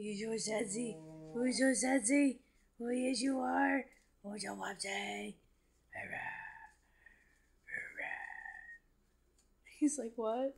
Who's your Zedzi, Who's your Zedzi, who is you are, who's your website. He's like, what?